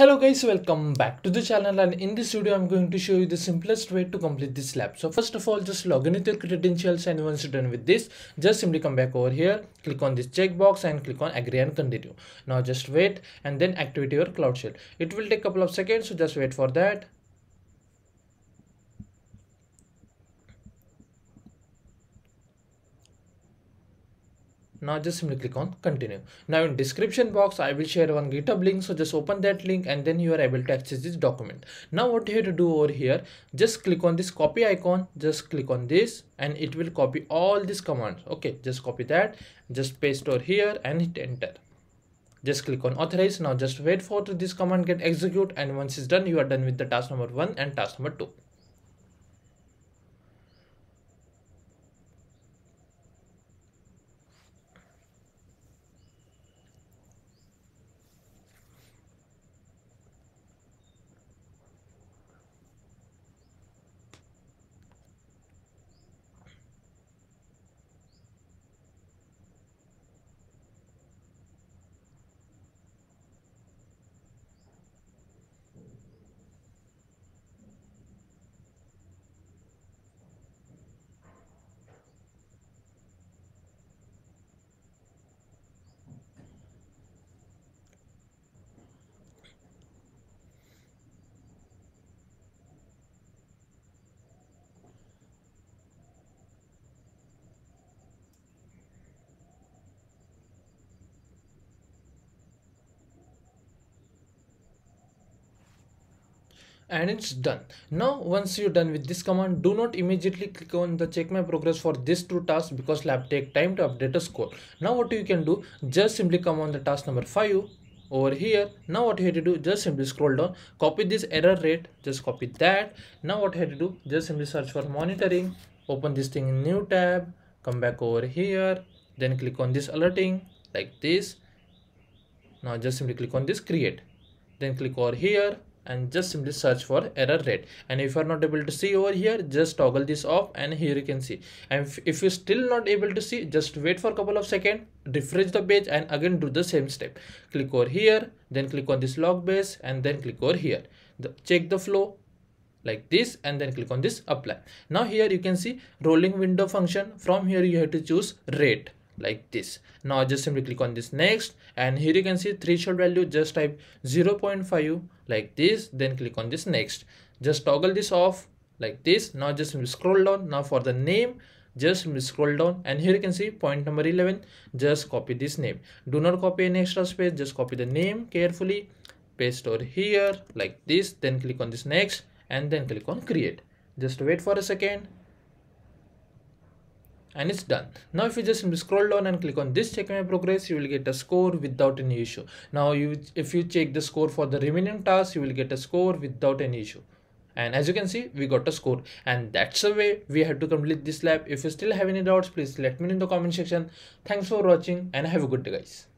Hello guys, welcome back to the channel and in this video I'm going to show you the simplest way to complete this lab. So first of all just log in with your credentials and once you're done with this just simply come back over here, click on this checkbox and click on agree and continue. Now just wait and then activate your Cloud Shell. It will take a couple of seconds so just wait for that. Now just simply click on continue. Now in description box i will share one github link. So just open that link and then you are able to access this document. Now what you have to do over here just click on this copy icon. Just click on this and it will copy all these commands. Okay just copy that. Just paste over here and hit enter. Just click on authorize. Now just wait for this command get execute and once it's done you are done with the task number one and task number two and it's done. Now once you're done with this command do not immediately click on the check my progress for this two tasks because lab take time to update a score. Now what you can do just simply come on the task number five over here. Now what you have to do just simply scroll down copy this error rate just copy that. Now what you have to do just simply search for monitoring open this thing in new tab come back over here then click on this alerting like this. Now just simply click on this create then click over here and just simply search for error rate. And if you are not able to see over here just toggle this off and here you can see. And if, if you're still not able to see just wait for a couple of seconds refresh the page and again do the same step. Click over here then click on this log base and then click over here. The, check the flow like this and then click on this apply. Now here you can see rolling window function. From here you have to choose rate like this. Now just simply click on this next and here you can see threshold value just type 0.5 like this then click on this next. Just toggle this off like this. Now just scroll down. Now for the name just scroll down and here you can see point number 11 just copy this name. Do not copy any extra space. Just copy the name carefully. Paste over here like this then click on this next and then click on create. Just wait for a second and it's done. Now if you just scroll down and click on this check my progress you will get a score without any issue. Now you if you check the score for the remaining tasks you will get a score without any issue. And as you can see we got a score. And that's the way we had to complete this lab. If you still have any doubts please let me know in the comment section. Thanks for watching and have a good day guys